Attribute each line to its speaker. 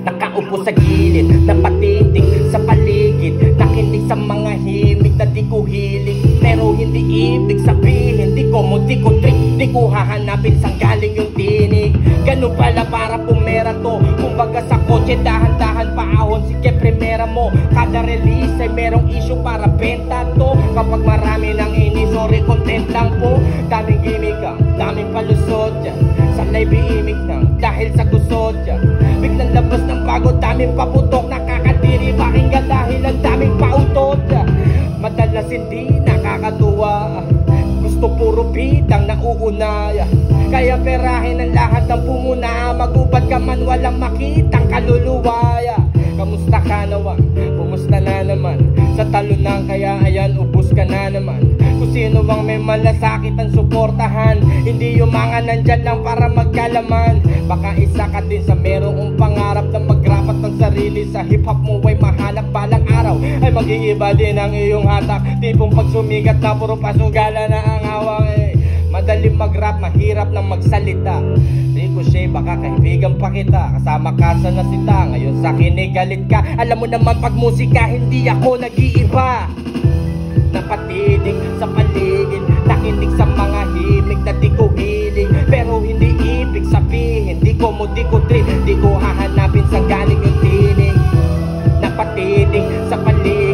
Speaker 1: Nakaupo sa gilid, napatintig sa paligid Nakinig sa mga himig na di ko hilig. Pero hindi ibig sabihin, di ko mo, di ko trick Di ko hahanapin saan galing yung tinig. Ganun pala para pumera to. Kumbaga sa kotse, dahan-dahan paahon Sige, primera mo. Kada release ay merong issue para benta to. Kapag marami ng ini, sorry, content lang po. Daming gimmick, ah. daming palus daming paputok Nakakadiri pakinggan dahil ang daming pautot. Madalas hindi nakakatuwa Gusto puro bidang nauuna Kaya perahin ang lahat ng pumuna Magubad ka man walang makitang kaluluwa Kamusta ka naman? Kumusta na naman? Sa talunan kaya ayan ubus ka na naman. Kung sino bang may malasakit ang suportahan Hindi yung mga nandyan lang para magkalaman. Baka isa ka din sa merong sarili Sa hip hop mo ay mahanap balang araw. Ay mag-iiba din ang iyong hatak. Tipong pag sumigat na puro pasugala na ang hawak eh. Madaling mag-rap, mahirap na magsalita. Ricochet, baka kaibigan pa kita. Kasama ka sa nasita Ngayon sa kinigalit ka. Alam mo naman pag musika, hindi ako nag-iiba. Napatidig sa paligid Nakinig sa mga himig na Di ko hahanapin sa galing yung tinig Napatitig sa paligid